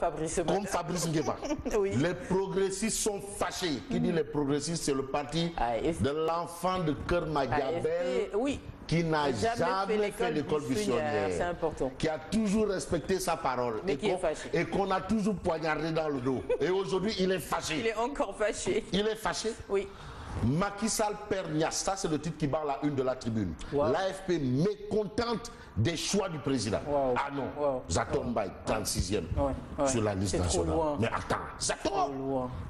Fabrice comme Fabrice Ngueba. Oui. Les progressistes sont fâchés. Qui dit les progressistes, c'est le parti AFP. de l'enfant de Cœur Magabel oui. qui n'a Jamais fait l'école c'est important. Qui a toujours respecté sa parole. Mais qu'on-. Et qu'on a toujours poignardé dans le dos. Et aujourd'hui, il est fâché. Il est encore fâché. Il est fâché? Oui. Macky Sall perd. Ça, c'est le titre qui barre la une de la tribune. Wow. L'AFP mécontente des choix du président. Wow. Ah non. Wow. Zator Mbaye, 36e Ouais, ouais. sur la liste nationale. Mais attends, Zator.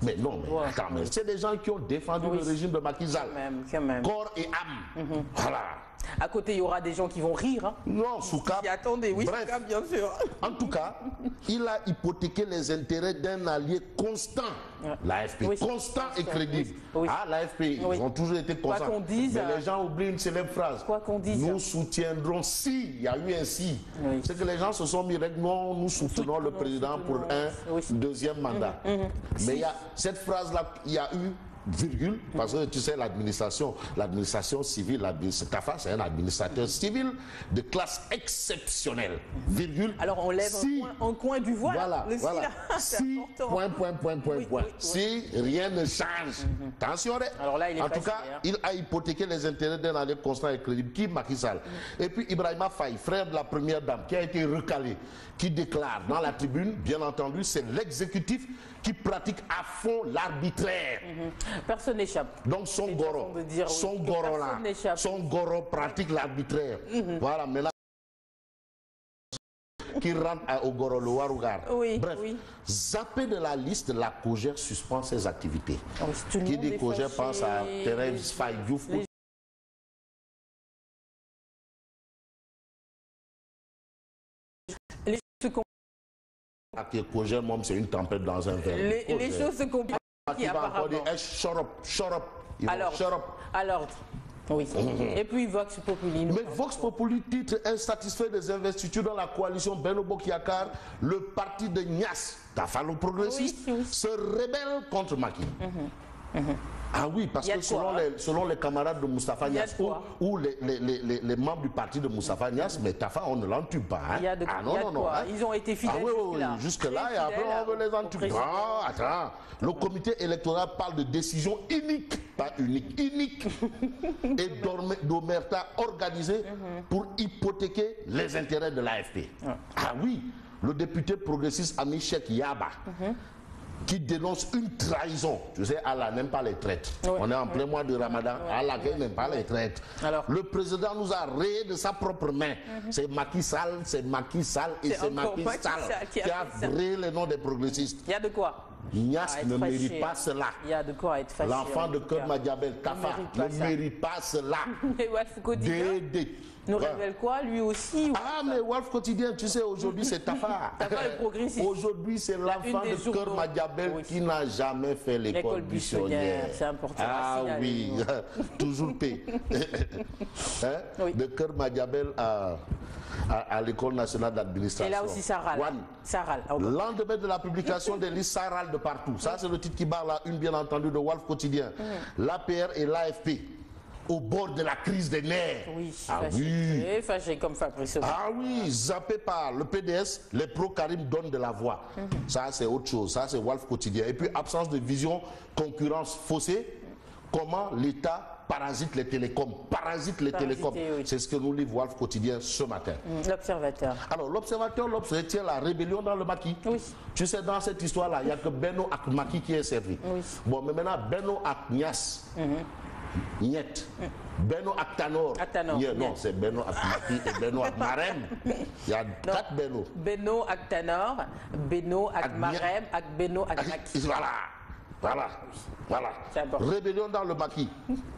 Mais non, mais Ouais. attends, mais c'est des gens qui ont défendu Oui. le régime de Macky Sall. Quand même, quand même. Corps et âme. Mhm. Voilà. À côté, il y aura des gens qui vont rire. Hein. Non, Souka. Qui attendez, oui, Bref, Souka, bien sûr. En tout cas, il a hypothéqué les intérêts d'un allié constant, l'AFP, Oui, constant et crédible. oui. Ah, l'AFP, ils Oui. ont toujours été Quoi constants. qu'on dise, Mais euh, les gens oublient une célèbre phrase. Quoi qu'on dise. Nous soutiendrons si, il y a eu un si. C'est que les gens se sont mis non, nous soutenons le président pour un deuxième mandat. Mais il y a cette phrase-là, il y a eu virgule, parce que tu sais, l'administration, l'administration civile, l'administration- c'est un administrateur civil de classe exceptionnelle, virgule. Alors on lève si, un, coin, un coin du voile. voilà, Le voilà. là, Si, important. point, point, point, point, Oui, point. oui, oui. Si rien ne change. Attention, hein. Alors là, il est En tout cas, hein. il a hypothéqué les intérêts d'un allié constant et crédible, qui? Macky Sall. Et puis Ibrahima Faye, frère de la première dame, qui a été recalé, qui déclare dans la tribune, bien entendu, c'est l'exécutif qui pratique à fond l'arbitraire. Personne n'échappe. Donc son goro, dire, oui, son goro là, son goro pratique l'arbitraire. Voilà, maintenant qui rentre à- au goro, le Warougar. Oui, Bref, oui. zappé de la liste, la COGER suspend ses activités. Oh, tout Qui dit fâché. pense à Thérèse Faye Diouf. les- Les, choses se com- Ah, moi, c'est une tempête dans un verre. les- choses se compliquent qui va encore dire, eh. Ils vont, Alors, à l'ordre. Oui. Et puis Vox Populi. Mais Vox Populi titre insatisfait des investitures dans la coalition Beno Bokyakar, le parti de Nias, Tafalo progressiste, Oui, oui. se rebelle contre Maki. Ah oui, parce que quoi, hein? les, selon les camarades de Moustapha Nias ou, les, membres du parti de Moustapha Nias, mais Tafa, on ne l'entube pas. hein? Il y a de- ah il non, y a de non, non. quoi? hein? Ils ont été fidèles Ah oui, oui, oui, jusque-là. et après on veut les entuber. président. Ah, attends. Le comité électoral parle de décision unique, pas unique, unique, et d'omerta organisée pour hypothéquer les intérêts de l'AFP. Ah oui, le député progressiste Ami Cheikh Yaba. Qui dénonce une trahison. Tu sais, Allah n'aime pas les traites. Ouais, On est en plein mois de Ramadan. Allah n'aime pas les traites. Alors Le président nous a rayé de sa propre main. C'est Macky Sall, c'est Macky Sall et C'est Macky Sall qui a qui a rayé les noms des progressistes. Il y a de quoi? Nias à être ne fâché. mérite pas cela. Il y a de quoi être fâché. L'enfant en de Tafa, mérite pas ne mérite pas cela. Dédé. Nous Ouais. révèle quoi Lui aussi Ah, mais Wolf Quotidien, tu sais, aujourd'hui, c'est Tafa. Tafa est progressiste. Aujourd'hui, c'est l'enfant de Cœur. Madiabel Oui. qui n'a jamais fait l'école buissonnière, c'est important Ah oui, toujours P. Hein? Oui. De Cœur Madiabel à, à, à l'école nationale d'administration. Et là aussi, ça râle. Ça. Lendemain de la publication des listes sarales de partout. Ça, c'est le titre qui barre la une, bien entendu, de Wolf Quotidien. L'APR et l'AFP, au bord de la crise des nerfs. Oui, ah oui. Fâché comme Fabrice. Ah oui, zappé par le PDS, les pro-Karim donnent de la voix. Mm. Ça, c'est autre chose. Ça, c'est Wolf Quotidien. Et puis, absence de vision, concurrence faussée. Comment l'État parasite les télécoms? Parasite les Parasité, télécoms. oui. C'est ce que nous livre Wolf Quotidien ce matin. Mm, L'observateur. Alors, l'observateur, l'observateur, la rébellion dans le maquis. Oui. Tu sais, dans cette histoire-là, il n'y a que Beno ak Maki qui est servi. Oui. Bon, mais maintenant, Beno ak Nias. Niet. Beno ak Tanor. Ak Tanor, Niet, Non, c'est Beno ak Maki et Beno ak Marem. Il y a quatre Beno. Beno ak Tanor, Beno ak Ak Beno ak Maki. Voilà. Voilà. Voilà. C'est. Rébellion dans le maquis.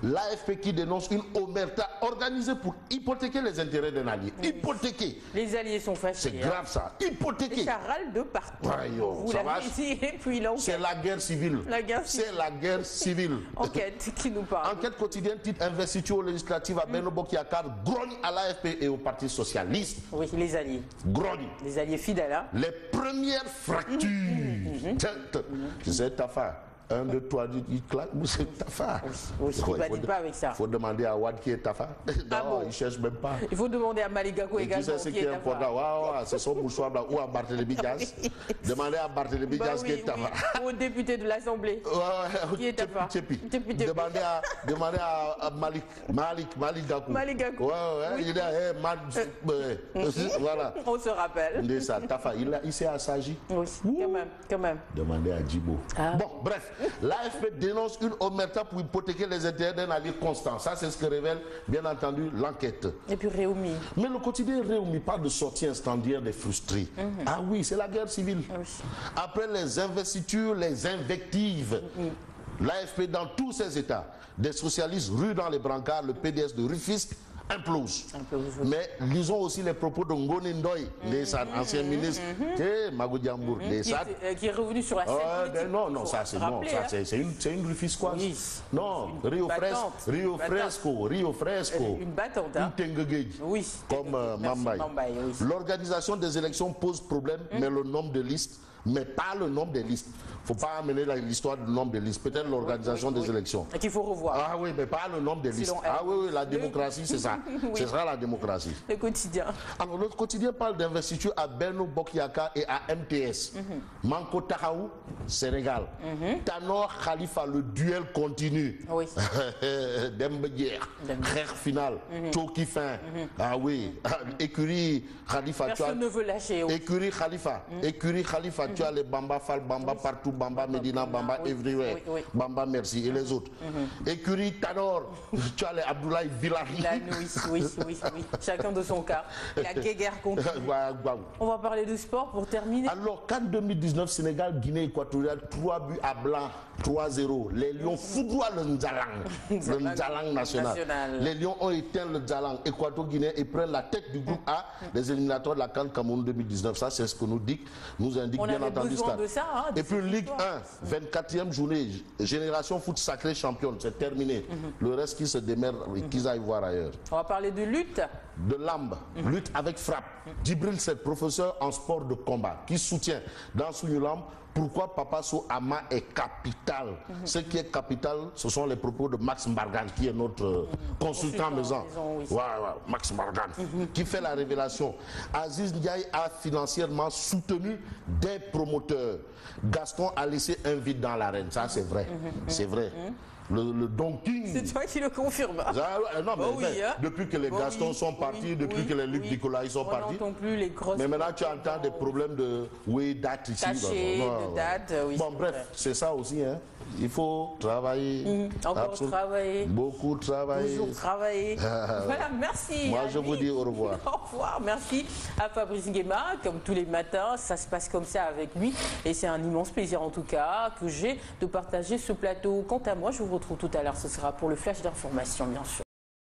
L'AFP qui dénonce une omerta organisée pour hypothéquer les intérêts d'un allié. Hypothéquer. Les alliés sont C'est fâchés. hein. grave ça. Hypothéquer. Ça râle de partout. Ouais, yo, Vous ça va? l'avez dit, et puis. C'est la guerre civile. La guerre civile. C'est la guerre civile. Enquête qui nous parle. Enquête quotidienne, titre investiture législative à Beno Bokyakar, grogne à l'AFP et au Parti Socialiste. Oui, les alliés. Grogne. Les alliés fidèles. Hein. Les premières fractures. Tiens. Je sais, Tafa, Un, deux, trois, il claque, c'est Tafa. Oui, il ne pas avec ça. Il faut demander à Wad qui est Tafa. Ah non, il ne cherche même pas. Il faut demander à Maligako également. Tu sais ce qui est important, ouais, ouais, c'est son mouchoir là, ou à Barthélémy Diaz. Demandez à Barthélémy bah Diaz qui est Tafa. Oui. Au député de l'Assemblée. Ouais, qui est Tafa? Demandez à, demandez à, Malik, Malik, Malik Gakou. Malik Gakou. Ouais, ouais, oui. il est hey, Mad, euh, voilà. On se rappelle. De ça, Tafa, il, il s'est assagi. Oui, quand même, quand même. Demandez à Djibo. Ah. Bon, bref, l'AFP dénonce une omerta pour hypothéquer les intérêts d'un allié constant. Ça, c'est ce que révèle, bien entendu, l'enquête. Et puis Réumi. Mais le quotidien Réumi parle de sortie incendiaire des frustrés. Mhm. Ah oui, c'est la guerre civile. Oui. Après les investitures, les invectives, l'AFP dans tous ses états, des socialistes ruent dans les brancards, le PDS de Rufisque implose. Mais lisons aussi les propos de Ngoni Ndoye, mmh, ancien ministre, mmh, Magou qui, est, qui est revenu sur la scène euh, non, non, ça c'est non, ça hein. c'est une, une Rufisquoise. Oui. Non, Rio, Fresco, Rio Fresco, Rio Fresco. Une battante, hein. Oui. Comme euh, Mambaye. Oui. L'organisation des élections pose problème, mmh. mais le nombre de listes mais pas le nombre des listes. Il ne faut pas amener l'histoire du nombre de listes, peut-être l'organisation oui, oui, des élections. Et qu'il faut revoir. Ah oui, mais pas le nombre de listes. Ah oui, oui, la démocratie, c'est ça. Ce sera la démocratie. Le quotidien. Alors, notre quotidien parle d'investiture à Berno Bokyaka et à MTS. Mm -hmm. Manko Tahaou, Sénégal. Mm -hmm. Tanor Khalifa, le duel continue. Oui. Dembedier, Kher final, Toki fin. Ah oui, écurie Khalifa. Personne ne veut lâcher. Écurie Khalifa, écurie Khalifa, tu as les Bamba Fal, Bamba partout, Bamba Medina, Bamba everywhere, Bamba merci et les autres? Écurie Tanor, tu as les Abdoulaye Villani. Oui, oui, oui, oui, chacun de son cas. La guerre continue. On va parler de sport pour terminer. Alors, 4 2019, Sénégal, Guinée équatoriale, 3 buts à blanc, 3-0. Les Lions foudroient le Nzalang, le Nzalang national. national. Les Lions ont éteint le Nzalang équato-guinéen et prennent la tête du groupe A des éliminatoires de la Cannes Cameroun 2019. Ça, c'est ce que nous dit, nous indique On bien entendu besoin de ça, hein, Et puis Ligue 1, 24e journée, Génération Foot Sacré championne, c'est terminé. Mm -hmm. Le reste qui se démerde et qu'ils aillent voir ailleurs. On va parler de lutte. De -hmm. lutte avec frappe. Djibril, c'est professeur en sport de combat qui soutient dans son lambe pourquoi Papa So Ama est capital. Ce qui est capital, ce sont les propos de Max Margan, qui est notre euh, consultant maison. Oui. Ouais, ouais, Max Margan, qui fait la révélation. Aziz Ndiaye a financièrement soutenu des promoteurs. Gaston a laissé un vide dans l'arène. Ça, c'est vrai. C'est vrai. Le, le Don King. C'est toi qui le confirme. Ah, non, mais, Bon, oui, mais hein. depuis que les Bon, Gaston oui, sont partis, oui, depuis oui, que les Luc oui. Nicolas sont On partis. plus les grosses. Mais maintenant, tu entends des problèmes de oui, date ici. Cachés, bah, de date, oui, Bon, bref, c'est ça aussi. Hein. Il faut travailler. Encore Absol- travailler. Beaucoup travailler. Toujours travailler. voilà, merci. Moi, je vous dis au revoir. Au revoir. Merci à Fabrice Guéma. Comme tous les matins, ça se passe comme ça avec lui. Et c'est un immense plaisir, en tout cas, que j'ai de partager ce plateau. Quant à moi, je vous retrouve tout à l'heure. Ce sera pour le flash d'information, bien sûr.